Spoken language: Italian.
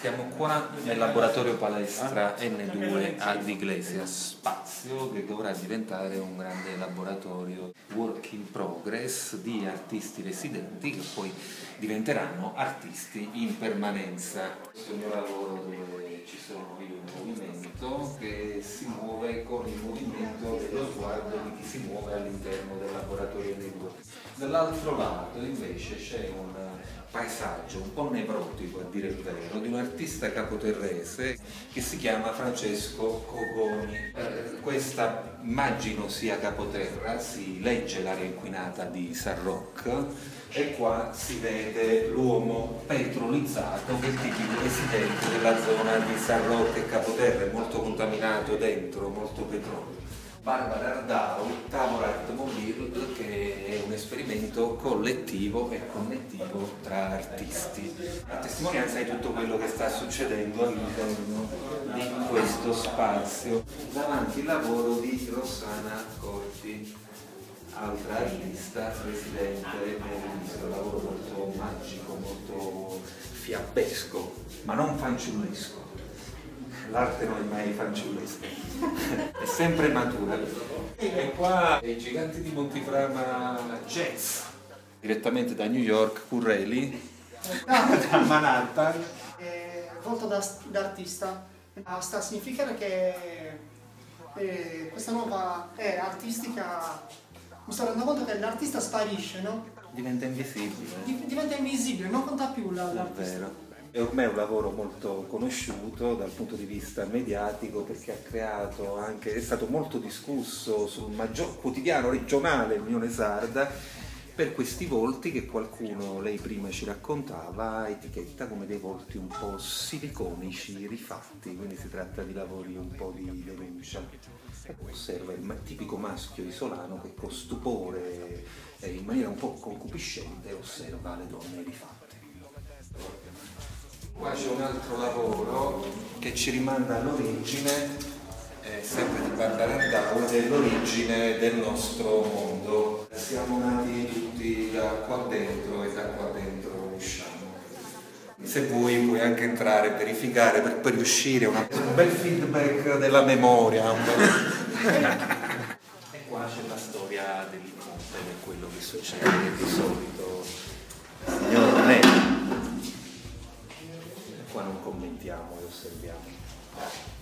Siamo qua nel laboratorio palestra N2 ad Iglesias, spazio che dovrà diventare un grande laboratorio work in progress di artisti residenti che poi diventeranno artisti in permanenza. Questo è il mio lavoro dove ci sono io in movimento con il movimento dello sguardo di chi si muove all'interno del laboratorio N2. Dall'altro lato invece c'è un paesaggio un po' nevrotico a dire il vero di un artista capoterrese che si chiama Francesco Cogoni. Eh, questa immagino sia capoterra, si legge l'aria inquinata di Sarroc e qua si vede l'uomo petrolizzato che è tipico residente della zona di Sarroc e Capoterra, molto contaminato dentro, molto petrolio. Barbara Ardau, Tavola Art Mobile, che è un esperimento collettivo e connettivo tra artisti. A testimonianza di tutto quello che sta succedendo all'interno di questo spazio. Davanti il lavoro di Rossana Corti, altra artista residente un lavoro molto magico, molto fiabbesco, ma non fanciullesco. L'arte non è mai fanciullesca, è sempre matura. E qua i giganti di Montiframa Jazz, direttamente da New York, Currelli, da Manhattan. È volto da, da artista, sta a significare che eh, questa nuova era artistica sto rendendo conto che l'artista sparisce, no? Diventa invisibile. diventa invisibile, non conta più l'artista. È ormai un lavoro molto conosciuto dal punto di vista mediatico perché ha creato anche, è stato molto discusso sul maggior quotidiano regionale Unione Sarda per questi volti che qualcuno, lei prima ci raccontava, etichetta come dei volti un po' siliconici, rifatti, quindi si tratta di lavori un po' di denuncia. Osserva il tipico maschio isolano che con stupore e in maniera un po' concupiscente osserva le donne rifatte. Qua c'è un altro lavoro che ci rimanda all'origine, eh, sempre di Barbara Andau, dell'origine del nostro mondo. Siamo nati tutti da qua dentro e da qua dentro usciamo. Se vuoi puoi anche entrare, verificare per poi riuscire una... un bel feedback della memoria. E qua c'è la storia è quello che succede di solito. Signor è qua non commentiamo e osserviamo.